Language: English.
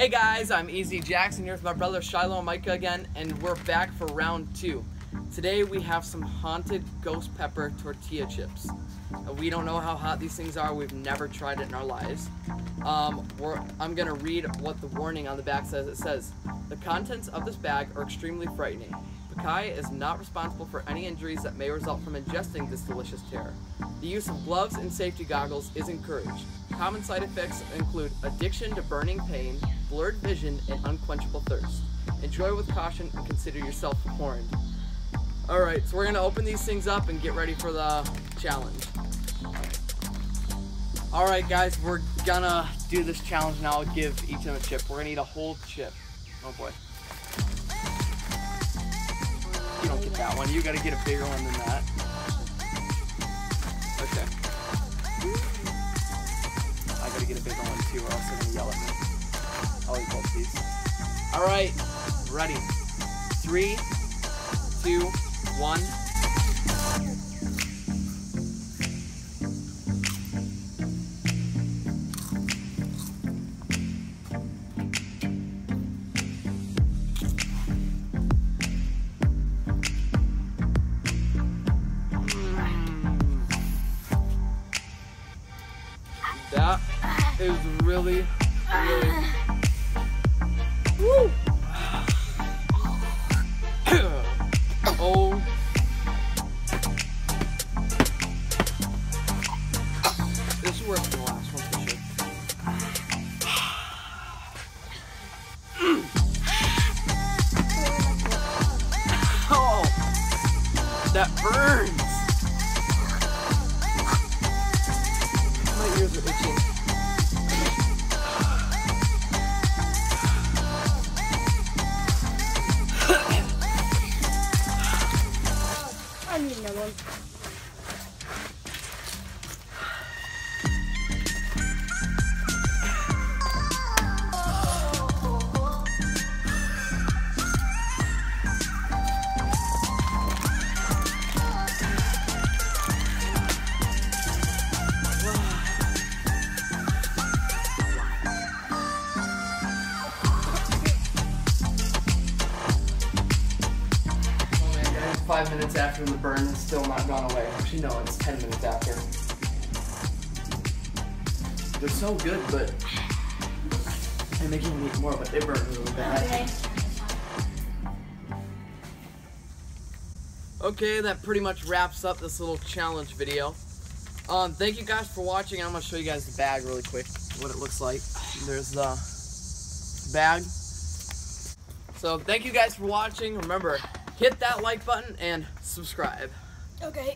Hey guys, I'm Ez Jackson here with my brother Shiloh and Micah again, and we're back for round two. Today we have some haunted ghost pepper tortilla chips. Uh, We don't know how hot these things are. We've never tried it in our lives. Um, I'm gonna read what the warning on the back says. It says, the contents of this bag are extremely frightening. Paqui is not responsible for any injuries that may result from ingesting this delicious terror. The use of gloves and safety goggles is encouraged. Common side effects include addiction to burning pain, blurred vision, and unquenchable thirst. Enjoy with caution and consider yourself warned. Alright, so we're gonna open these things up and get ready for the challenge. Alright guys, we're gonna do this challenge now. I'll give each of them a chip. We're gonna eat a whole chip. Oh boy. You don't get that one. You gotta get a bigger one than that. Get a bigger one too, or else they're gonna yell at me. I'll eat both these. Alright, ready. Three, two, one. That is really, really. Woo! oh. This is worse than the last one for sure. Oh, that burns. My ears are itching. Five minutes after the burn is still not gone away. Actually, no, it's ten minutes after. They're so good, but I'm making me eat more, but they burn really bad. Okay. Okay, that pretty much wraps up this little challenge video. Um, thank you guys for watching. I'm gonna show you guys the bag really quick, what it looks like. There's the bag. So thank you guys for watching. Remember, hit that like button and subscribe. Okay.